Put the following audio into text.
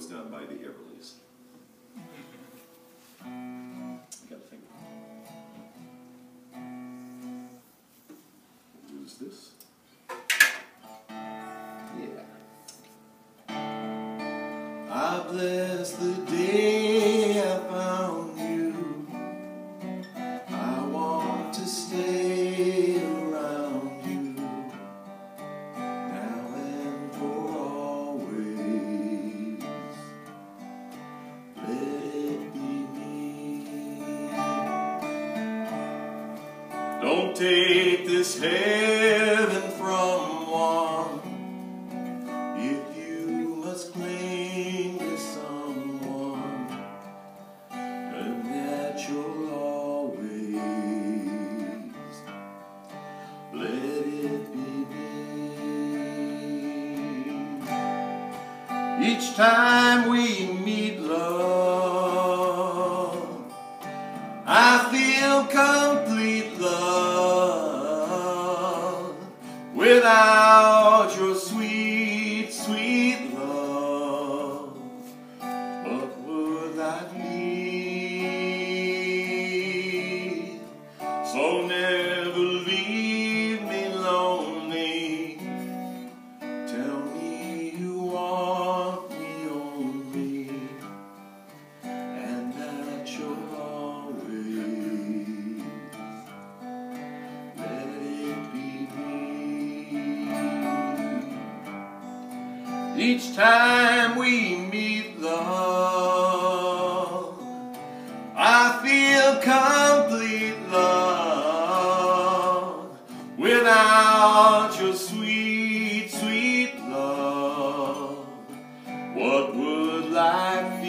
was done by the finger. Use this. Yeah. I bless the day Don't take this heaven from one if you must cling to someone and that you'll always let it be me. Each time we meet love, I feel complete love without Each time we meet, love, I feel complete love without your sweet, sweet love. What would life?